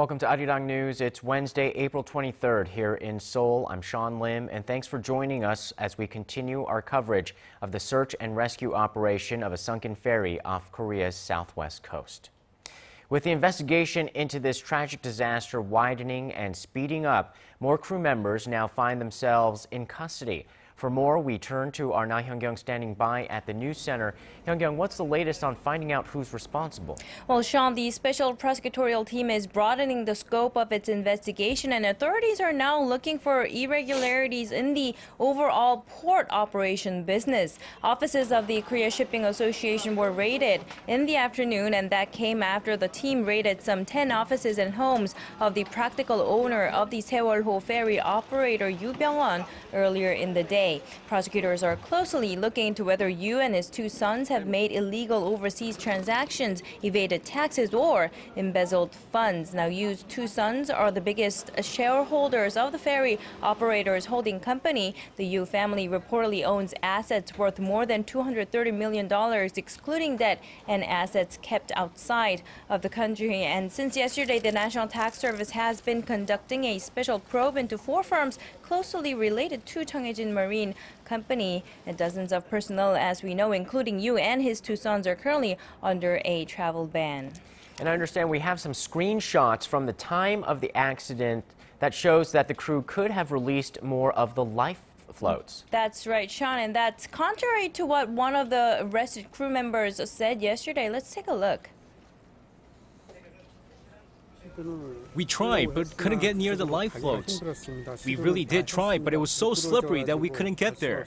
Welcome to Arirang News. It's Wednesday, April 23rd here in Seoul. I'm Sean Lim, and thanks for joining us as we continue our coverage of the search and rescue operation of a sunken ferry off Korea's southwest coast. With the investigation into this tragic disaster widening and speeding up, more crew members now find themselves in custody. For more, we turn to our Na Hyung-kyung standing by at the news center. Hyung-kyung, what's the latest on finding out who's responsible? Well, Sean, the special prosecutorial team is broadening the scope of its investigation, and authorities are now looking for irregularities in the overall port operation business. Offices of the Korea Shipping Association were raided in the afternoon, and that came after the team raided some 10 offices and homes of the practical owner of the Sewol-ho ferry operator Yu Byung-won earlier in the day. Prosecutors are closely looking into whether Yu and his two sons have made illegal overseas transactions, evaded taxes, or embezzled funds. Now, Yu's two sons are the biggest shareholders of the ferry operator's holding company. The Yu family reportedly owns assets worth more than $230 million, excluding debt and assets kept outside of the country. And since yesterday, the National Tax Service has been conducting a special probe into four firms closely related to Cheonghaejin Marine Company. And dozens of personnel, as we know, including Yu and his two sons, are currently under a travel ban. And I understand we have some screenshots from the time of the accident that shows that the crew could have released more of the life floats. That's right, Sean, and that's contrary to what one of the arrested crew members said yesterday. Let's take a look. We tried, but couldn't get near the life floats. We really did try, but it was so slippery that we couldn't get there.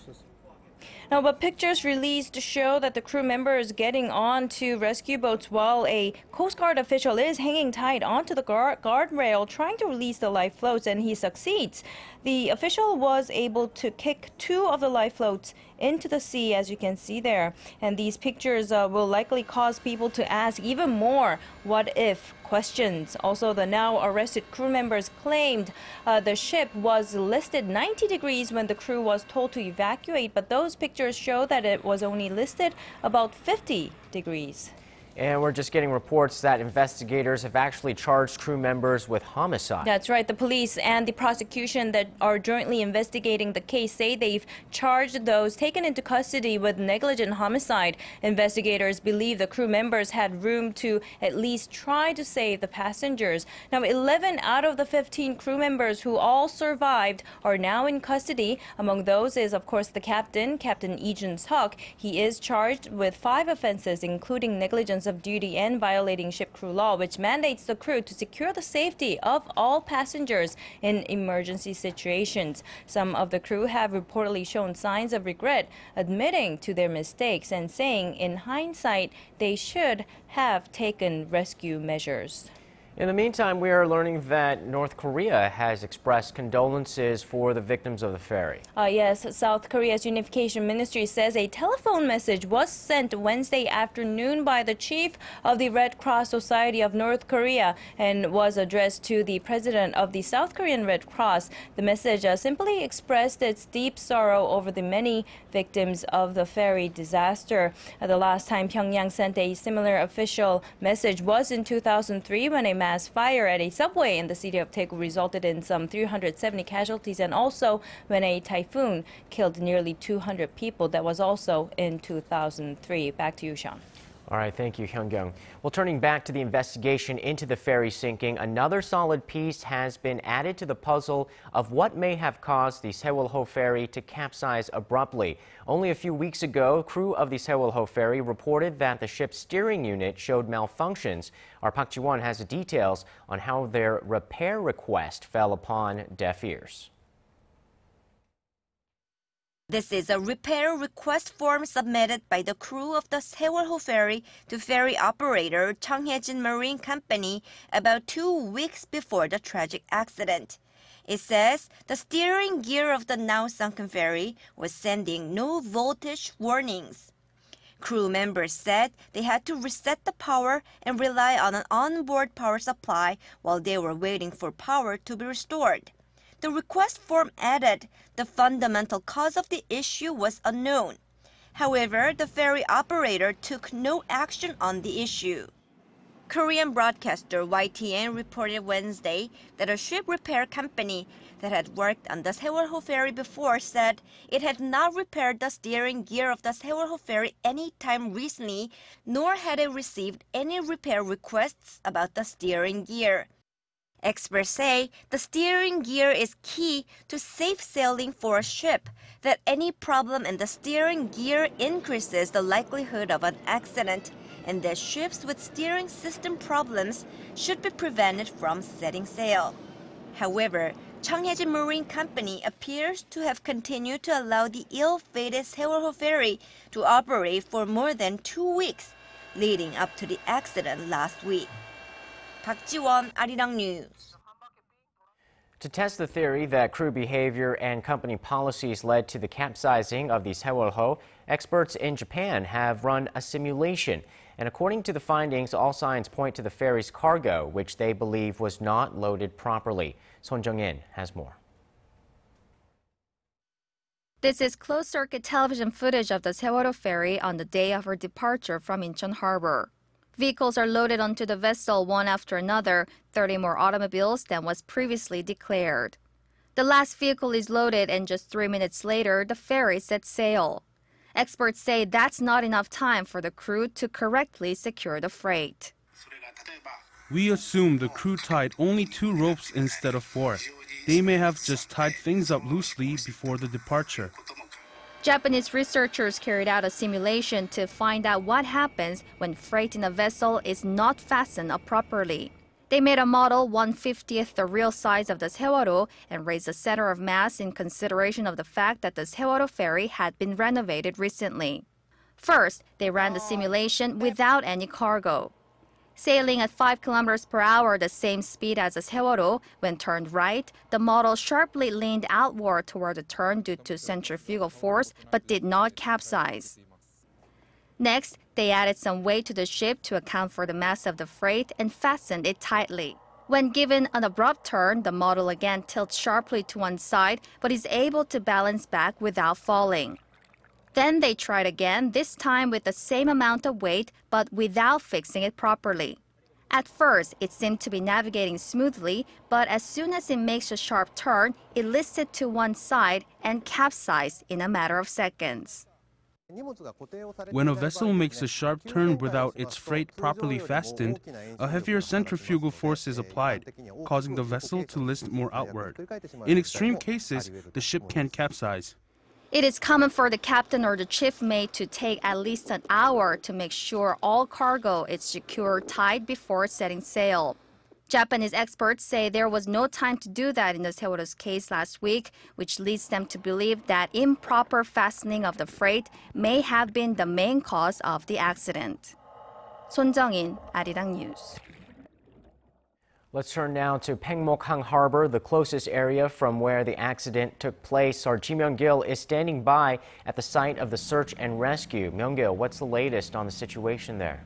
Now, but pictures released show that the crew member is getting on to rescue boats while a Coast Guard official is hanging tight onto the guard guardrail trying to release the life floats, and he succeeds. The official was able to kick two of the life floats into the sea, as you can see there. And these pictures uh, will likely cause people to ask even more what if questions. Also, the now arrested crew members claimed uh, the ship was listed 90 degrees when the crew was told to evacuate, but those pictures show that it was only listed about 50 degrees. And we're just getting reports that investigators have actually charged crew members with homicide. That's right. The police and the prosecution that are jointly investigating the case say they've charged those taken into custody with negligent homicide. Investigators believe the crew members had room to at least try to save the passengers. Now, 11 out of the 15 crew members who all survived are now in custody. Among those is, of course, the captain, Captain Lee Jun-suk. He is charged with five offenses, including negligence of duty and violating ship crew law, which mandates the crew to secure the safety of all passengers in emergency situations. Some of the crew have reportedly shown signs of regret, admitting to their mistakes and saying in hindsight they should have taken rescue measures. In the meantime, we are learning that North Korea has expressed condolences for the victims of the ferry. Uh, yes, South Korea's Unification Ministry says a telephone message was sent Wednesday afternoon by the chief of the Red Cross Society of North Korea and was addressed to the president of the South Korean Red Cross. The message uh, simply expressed its deep sorrow over the many victims of the ferry disaster. Uh, the last time Pyongyang sent a similar official message was in 2003 when a mass fire at a subway in the city of Daegu resulted in some 370 casualties and also when a typhoon killed nearly 200 people. That was also in 2003. Back to you, Sean. All right, thank you, Hyung-kyung. Well, turning back to the investigation into the ferry sinking, another solid piece has been added to the puzzle of what may have caused the Sewol-ho ferry to capsize abruptly. Only a few weeks ago, crew of the Sewol-ho ferry reported that the ship's steering unit showed malfunctions. Our Park Ji-won has details on how their repair request fell upon deaf ears. This is a repair request form submitted by the crew of the Sewol-ho ferry to ferry operator Cheonghaejin Marine Company about two weeks before the tragic accident. It says the steering gear of the now sunken ferry was sending no voltage warnings. Crew members said they had to reset the power and rely on an onboard power supply while they were waiting for power to be restored. The request form added the fundamental cause of the issue was unknown. However, the ferry operator took no action on the issue. Korean broadcaster YTN reported Wednesday that a ship repair company that had worked on the Sewolho ferry before said it had not repaired the steering gear of the Sewolho ferry any time recently, nor had it received any repair requests about the steering gear. Experts say the steering gear is key to safe sailing for a ship, that any problem in the steering gear increases the likelihood of an accident, and that ships with steering system problems should be prevented from setting sail. However, Cheonghaejin Marine Company appears to have continued to allow the ill-fated Sewolho ferry to operate for more than two weeks, leading up to the accident last week. 박지원, 아리랑 뉴스. To test the theory that crew behavior and company policies led to the capsizing of the Sewolho, experts in Japan have run a simulation. And according to the findings, all signs point to the ferry's cargo, which they believe was not loaded properly. Son Jung-in has more. This is closed-circuit television footage of the Sewolho ferry on the day of her departure from Incheon Harbor. Vehicles are loaded onto the vessel one after another, 30 more automobiles than was previously declared. The last vehicle is loaded, and just three minutes later, the ferry sets sail. Experts say that's not enough time for the crew to correctly secure the freight. We assume the crew tied only two ropes instead of four. They may have just tied things up loosely before the departure. Japanese researchers carried out a simulation to find out what happens when freight in a vessel is not fastened up properly. They made a model 150th the real size of the Sewolho and raised the center of mass in consideration of the fact that the Sewolho ferry had been renovated recently. First, they ran the simulation without any cargo. Sailing at 5 kilometers per hour, the same speed as the Sewolho, when turned right, the model sharply leaned outward toward the turn due to centrifugal force, but did not capsize. Next, they added some weight to the ship to account for the mass of the freight and fastened it tightly. When given an abrupt turn, the model again tilts sharply to one side, but is able to balance back without falling. Then they tried again, this time with the same amount of weight, but without fixing it properly. At first, it seemed to be navigating smoothly, but as soon as it makes a sharp turn, it listed to one side and capsized in a matter of seconds. When a vessel makes a sharp turn without its freight properly fastened, a heavier centrifugal force is applied, causing the vessel to list more outward. In extreme cases, the ship can capsize. It is common for the captain or the chief mate to take at least an hour to make sure all cargo is secured tight before setting sail. Japanese experts say there was no time to do that in the Sewolho's case last week, which leads them to believe that improper fastening of the freight may have been the main cause of the accident. Son Jung-in, Arirang News. Let's turn now to Pengmokhang Harbor, the closest area from where the accident took place. Our Ji Myung-gil is standing by at the site of the search and rescue. Myung-gil, what's the latest on the situation there?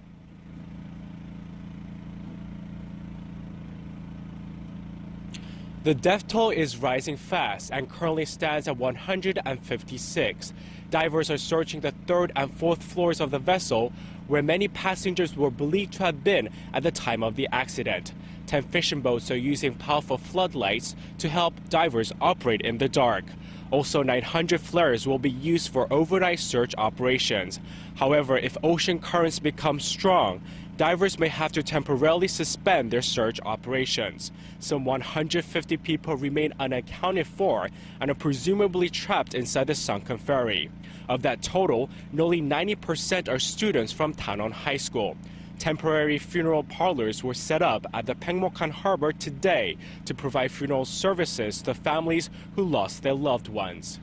The death toll is rising fast and currently stands at 156. Divers are searching the third and fourth floors of the vessel, where many passengers were believed to have been at the time of the accident. Ten fishing boats are using powerful floodlights to help divers operate in the dark. Also, 900 flares will be used for overnight search operations. However, if ocean currents become strong, divers may have to temporarily suspend their search operations. Some 150 people remain unaccounted for and are presumably trapped inside the sunken ferry. Of that total, nearly 90% are students from Danwon High School. Temporary funeral parlors were set up at the Pengmokhang Harbor today to provide funeral services to families who lost their loved ones.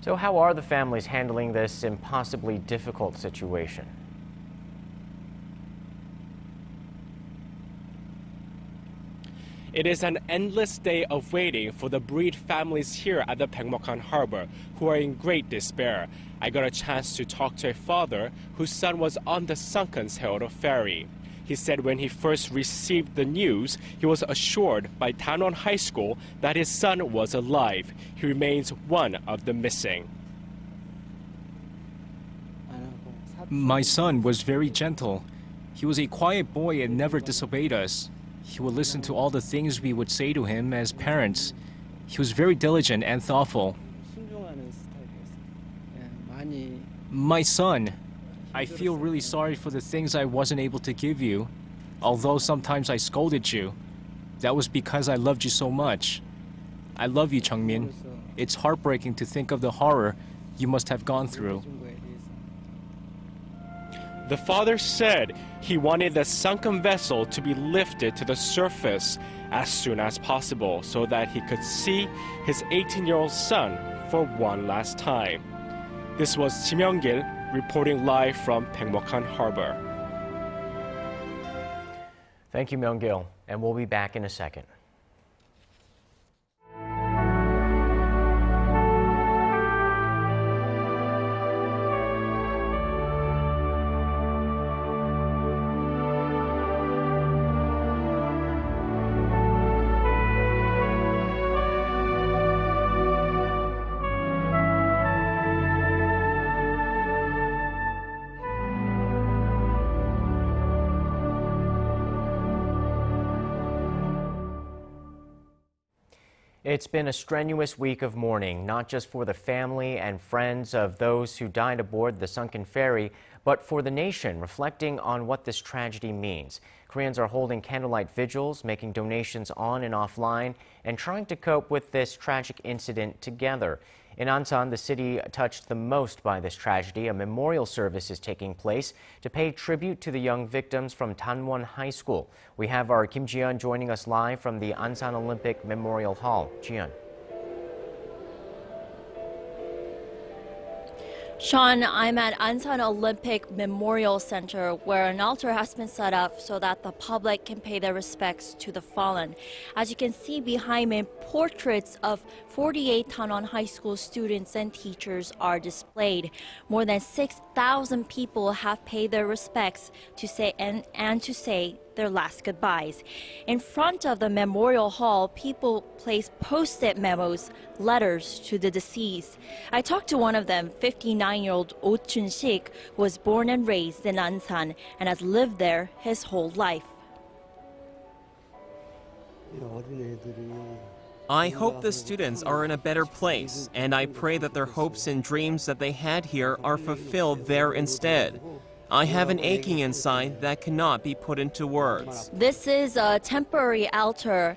So, how are the families handling this impossibly difficult situation? It is an endless day of waiting for the breed families here at the Pengmokhang Harbor who are in great despair. I got a chance to talk to a father whose son was on the sunken Sewolho ferry. He said when he first received the news, he was assured by Danwon High School that his son was alive. He remains one of the missing. My son was very gentle. He was a quiet boy and never disobeyed us. He would listen to all the things we would say to him as parents. He was very diligent and thoughtful. My son, I feel really sorry for the things I wasn't able to give you, although sometimes I scolded you. That was because I loved you so much. I love you, Chungmin. It's heartbreaking to think of the horror you must have gone through. The father said he wanted the sunken vessel to be lifted to the surface as soon as possible so that he could see his 18 year old son for one last time. This was Kim Young-gil reporting live from Pengmokhang Harbor. Thank you, Myung-gil, and we'll be back in a second. It's been a strenuous week of mourning, not just for the family and friends of those who died aboard the sunken ferry, but for the nation, reflecting on what this tragedy means. Koreans are holding candlelight vigils, making donations on and offline, and trying to cope with this tragic incident together. In Ansan, the city touched the most by this tragedy. A memorial service is taking place to pay tribute to the young victims from Danwon High School. We have our Kim Jian joining us live from the Ansan Olympic Memorial Hall. Jian. Sean, I'm at Ansan Olympic Memorial Center where an altar has been set up so that the public can pay their respects to the fallen. As you can see behind me, portraits of 48 Danwon High School students and teachers are displayed. More than 6,000 people have paid their respects to say and, and to say their last goodbyes. In front of the memorial hall, people place post-it memos, letters to the deceased. I talked to one of them, 59-year-old Oh Chun-sik, who was born and raised in Ansan and has lived there his whole life. I hope the students are in a better place, and I pray that their hopes and dreams that they had here are fulfilled there instead. I have an aching inside that cannot be put into words. This is a temporary altar,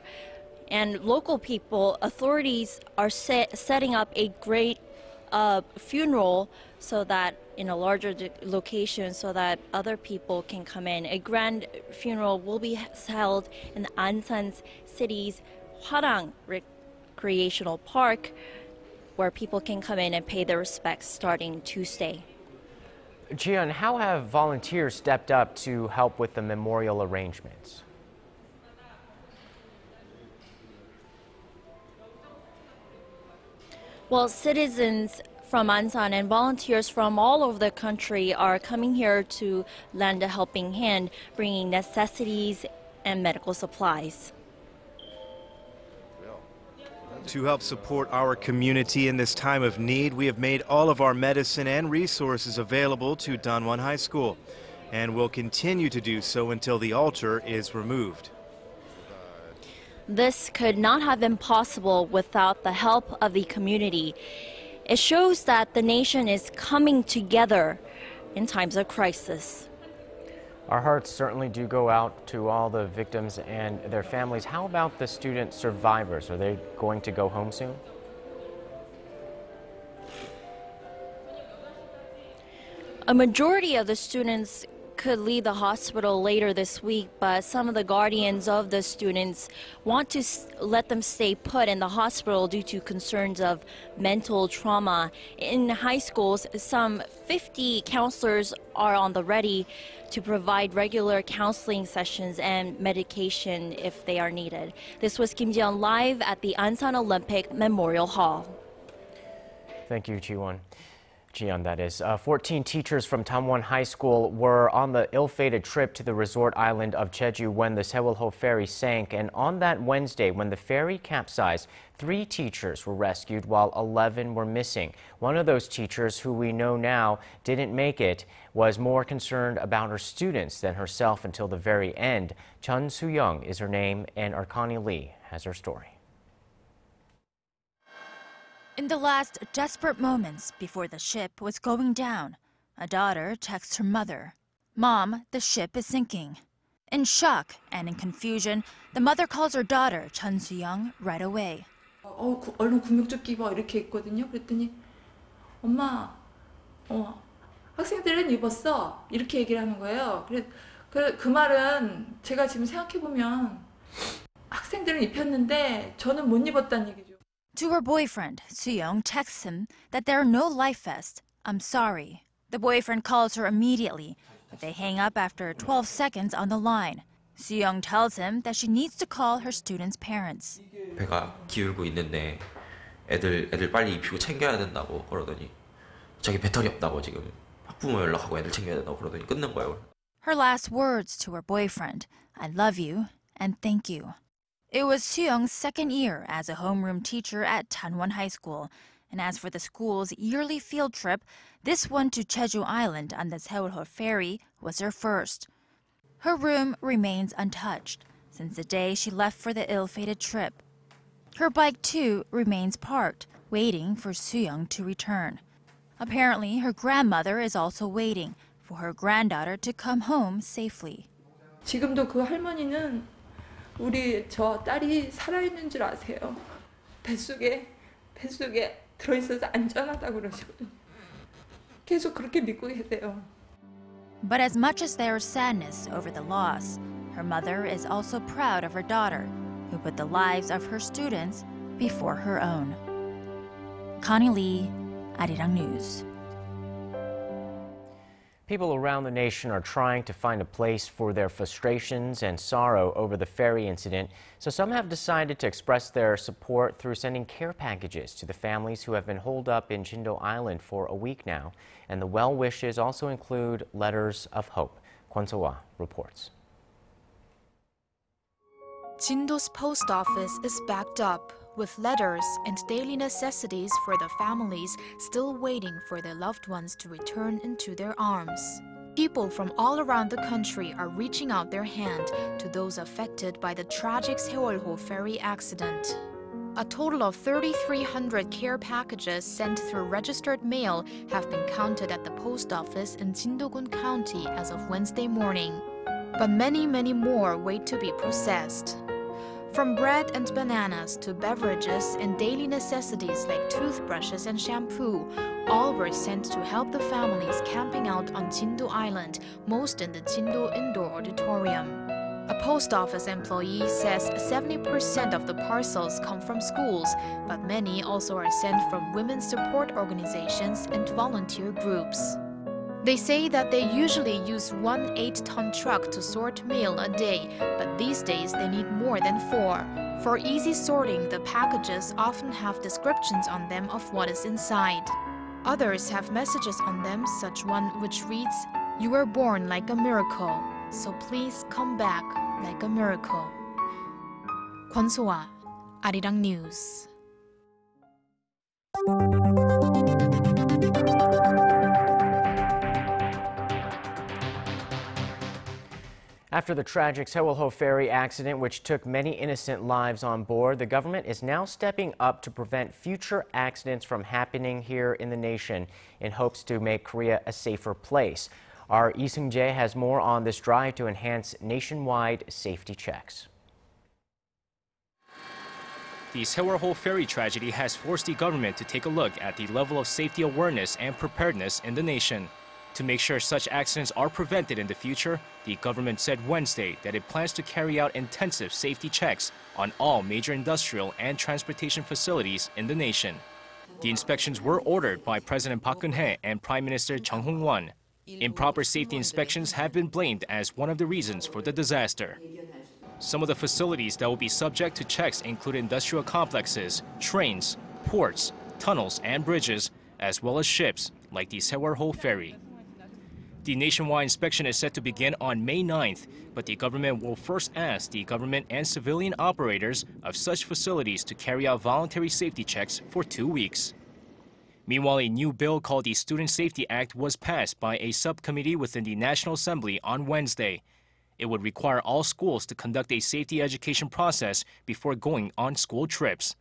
and local people, authorities are set, setting up a great uh, funeral so that in a larger location so that other people can come in. A grand funeral will be held in the Ansan's city's Hwarang Recreational Park where people can come in and pay their respects starting Tuesday. Jian, how have volunteers stepped up to help with the memorial arrangements? Well, citizens from Ansan and volunteers from all over the country are coming here to lend a helping hand, bringing necessities and medical supplies. To help support our community in this time of need, we have made all of our medicine and resources available to Danwon High School, and will continue to do so until the altar is removed. This could not have been possible without the help of the community. It shows that the nation is coming together in times of crisis. Our hearts certainly do go out to all the victims and their families. How about the student survivors? Are they going to go home soon? A majority of the students could leave the hospital later this week, but some of the guardians of the students want to let them stay put in the hospital due to concerns of mental trauma. In high schools, some 50 counselors are on the ready to provide regular counseling sessions and medication if they are needed. This was Kim Jian live at the Ansan Olympic Memorial Hall. Thank you, Jiwon. Jian, that is. Uh, 14 teachers from Danwon High School were on the ill-fated trip to the resort island of Jeju when the Sewol-ho ferry sank. And on that Wednesday, when the ferry capsized, three teachers were rescued while 11 were missing. One of those teachers, who we know now didn't make it, was more concerned about her students than herself until the very end. Chun Soo-young is her name, and our Connie Lee has her story. In the last desperate moments before the ship was going down, a daughter texts her mother, Mom, the ship is sinking. In shock and in confusion, the mother calls her daughter, Chun Soo-young, right away. 어, 구, 얼른 구명조끼 입어 이렇게 했거든요. 그랬더니 엄마, 어, 학생들은 입었어 이렇게 얘기를 하는 거예요. 그래, 그, 그 말은 제가 지금 생각해 보면 학생들은 입혔는데 저는 못 입었다는 얘기죠. To her boyfriend, Soo-young texts him that there are no life vests. I'm sorry. The boyfriend calls her immediately, but they hang up after 12 seconds on the line. Soo-young tells him that she needs to call her students' parents. 배가 기울고 있는데 애들 애들 빨리 입히고 챙겨야 된다고 그러더니 자기 배터리 없다고 지금 학부모 연락하고 애들 챙겨야 된다고 그러더니 끊는 거예요. Her last words to her boyfriend, I love you and thank you. It was Seung's second year as a homeroom teacher at Danwon High School. And as for the school's yearly field trip, this one to Jeju Island on the Sewolho ferry was her first. Her room remains untouched since the day she left for the ill-fated trip. Her bike, too, remains parked, waiting for Suyoung to return. Apparently, her grandmother is also waiting for her granddaughter to come home safely. 지금도 그 할머니는 우리 저 딸이 살아있는 줄 아세요. 뱃속에 뱃속에 들어있어서 안전하다고 그러시거든요. 계속 그렇게 믿고 계세요. But as much as there is sadness over the loss, her mother is also proud of her daughter, who put the lives of her students before her own. Connie Lee, Arirang News. People around the nation are trying to find a place for their frustrations and sorrow over the ferry incident, so some have decided to express their support through sending care packages to the families who have been holed up in Jindo Island for a week now. And the well wishes also include letters of hope. So-ah reports. Jindo's post office is backed up with letters and daily necessities for the families still waiting for their loved ones to return into their arms. People from all around the country are reaching out their hand to those affected by the tragic Sewolho ferry accident. A total of 3,300 care packages sent through registered mail have been counted at the post office in Jindogun County as of Wednesday morning. But many, many more wait to be processed. From bread and bananas to beverages and daily necessities like toothbrushes and shampoo, all were sent to help the families camping out on Jindo Island, most in the Jindo Indoor Auditorium. A post office employee says 70% of the parcels come from schools, but many also are sent from women's support organizations and volunteer groups. They say that they usually use one 8-ton truck to sort mail a day, but these days they need more than four. For easy sorting, the packages often have descriptions on them of what is inside. Others have messages on them, such one which reads, You were born like a miracle, so please come back like a miracle. Kwon So-ah, Arirang News. After the tragic Sewol-ho ferry accident, which took many innocent lives on board, the government is now stepping up to prevent future accidents from happening here in the nation in hopes to make Korea a safer place. Our Lee Seung-jae has more on this drive to enhance nationwide safety checks. The Sewol-ho ferry tragedy has forced the government to take a look at the level of safety awareness and preparedness in the nation. To make sure such accidents are prevented in the future, the government said Wednesday that it plans to carry out intensive safety checks on all major industrial and transportation facilities in the nation. The inspections were ordered by President Park Geun-hye and Prime Minister Chung Hong-won. Improper safety inspections have been blamed as one of the reasons for the disaster. Some of the facilities that will be subject to checks include industrial complexes, trains, ports, tunnels, and bridges, as well as ships like the Sewol-ho Ferry. The nationwide inspection is set to begin on May 9th, but the government will first ask the government and civilian operators of such facilities to carry out voluntary safety checks for two weeks. Meanwhile, a new bill called the Student Safety Act was passed by a subcommittee within the National Assembly on Wednesday. It would require all schools to conduct a safety education process before going on school trips.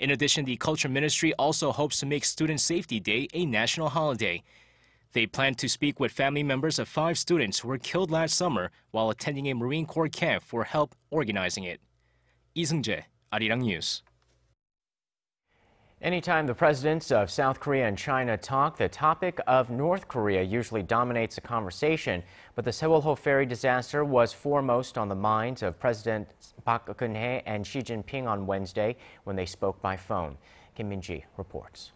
In addition, the Culture Ministry also hopes to make Student Safety Day a national holiday. They plan to speak with family members of five students who were killed last summer while attending a Marine Corps camp for help organizing it. Lee Seung-jae, Arirang News. Anytime the presidents of South Korea and China talk, the topic of North Korea usually dominates the conversation. But the Sewol-ho ferry disaster was foremost on the minds of Presidents Park Geun-hye and Xi Jinping on Wednesday when they spoke by phone. Kim Min-ji reports.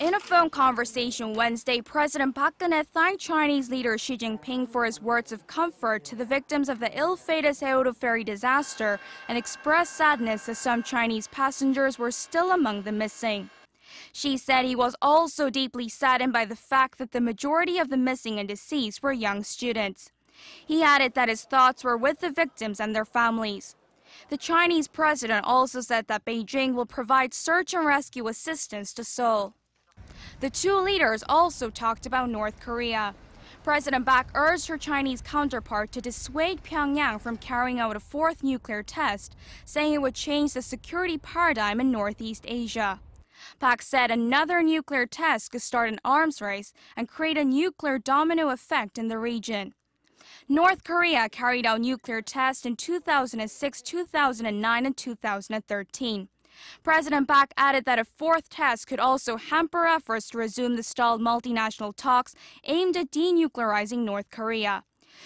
In a phone conversation Wednesday, President Park Geun-hye thanked Chinese leader Xi Jinping for his words of comfort to the victims of the ill-fated Sewol ferry disaster and expressed sadness that some Chinese passengers were still among the missing. Xi said he was also deeply saddened by the fact that the majority of the missing and deceased were young students. He added that his thoughts were with the victims and their families. The Chinese president also said that Beijing will provide search and rescue assistance to Seoul. The two leaders also talked about North Korea. President Park urged her Chinese counterpart to dissuade Pyongyang from carrying out a fourth nuclear test, saying it would change the security paradigm in Northeast Asia. Park said another nuclear test could start an arms race and create a nuclear domino effect in the region. North Korea carried out nuclear tests in 2006, 2009, and 2013. President Park added that a fourth test could also hamper efforts to resume the stalled multinational talks aimed at denuclearizing North Korea.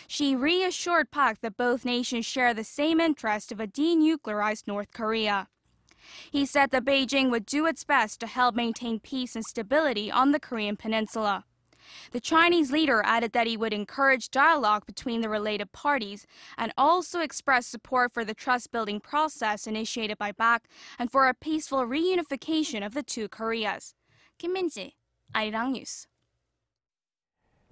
Xi reassured Park that both nations share the same interest of a denuclearized North Korea. He said that Beijing would do its best to help maintain peace and stability on the Korean peninsula. The Chinese leader added that he would encourage dialogue between the related parties and also express support for the trust building process initiated by Park and for a peaceful reunification of the two Koreas. Kim Min-ji, Arirang News.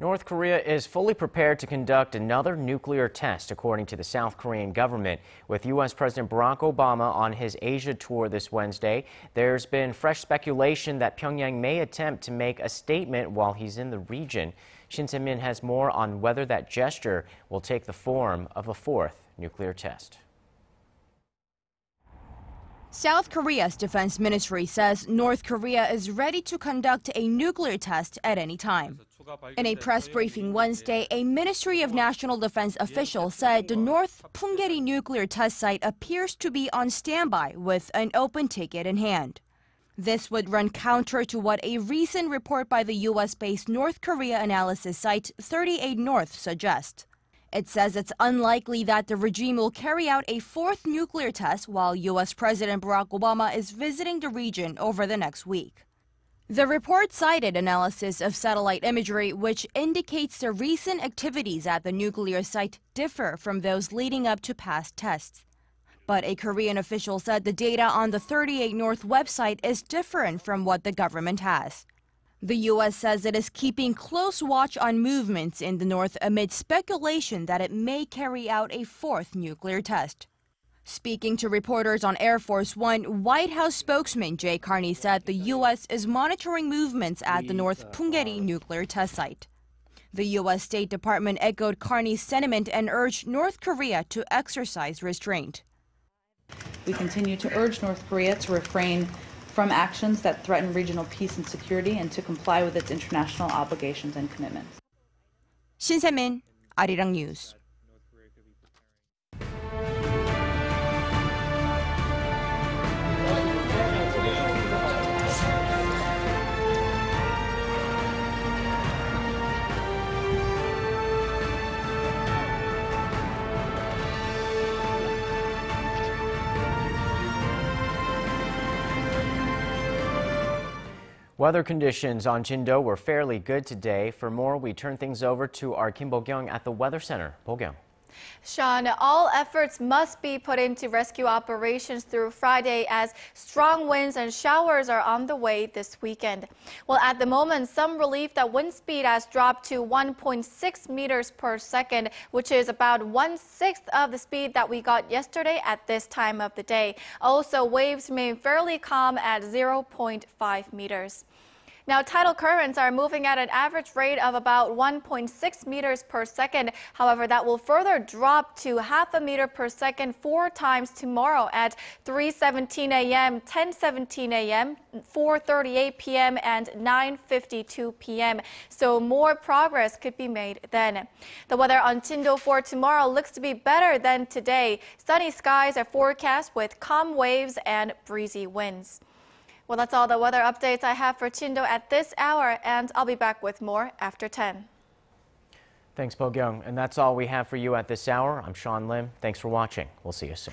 North Korea is fully prepared to conduct another nuclear test, according to the South Korean government. With U.S. President Barack Obama on his Asia tour this Wednesday, there's been fresh speculation that Pyongyang may attempt to make a statement while he's in the region. Shin Se-min has more on whether that gesture will take the form of a fourth nuclear test. South Korea's defense ministry says North Korea is ready to conduct a nuclear test at any time. In a press briefing Wednesday, a Ministry of National Defense official said the North Punggye-ri nuclear test site appears to be on standby with an open ticket in hand. This would run counter to what a recent report by the US-based North Korea analysis site 38 North suggests. It says it's unlikely that the regime will carry out a fourth nuclear test while US President Barack Obama is visiting the region over the next week. The report cited analysis of satellite imagery, which indicates the recent activities at the nuclear site differ from those leading up to past tests. But a Korean official said the data on the 38 North website is different from what the government has. The U.S. says it is keeping close watch on movements in the North amid speculation that it may carry out a fourth nuclear test. Speaking to reporters on Air Force One, White House spokesman Jay Carney said the U.S. is monitoring movements at the North Punggye-ri nuclear test site. The U.S. State Department echoed Carney's sentiment and urged North Korea to exercise restraint. We continue to urge North Korea to refrain from actions that threaten regional peace and security and to comply with its international obligations and commitments. Shin Se-min, Arirang News. Weather conditions on Jindo were fairly good today. For more, we turn things over to our Kim Bo-kyung at the Weather Center. Bo-kyung. Sean, all efforts must be put into rescue operations through Friday as strong winds and showers are on the way this weekend. Well, at the moment, some relief that wind speed has dropped to 1.6 meters per second, which is about one sixth of the speed that we got yesterday at this time of the day. Also, waves remain fairly calm at 0.5 meters. Now, tidal currents are moving at an average rate of about 1.6 meters per second. However, that will further drop to half a meter per second four times tomorrow at 3:17 a.m., 10:17 a.m., 4:38 p.m., and 9:52 p.m. So more progress could be made then. The weather on Chindo for tomorrow looks to be better than today. Sunny skies are forecast with calm waves and breezy winds. Well, that's all the weather updates I have for Chindo at this hour, and I'll be back with more after 10. Thanks, Bo-kyung. And that's all we have for you at this hour. I'm Sean Lim. Thanks for watching. We'll see you soon.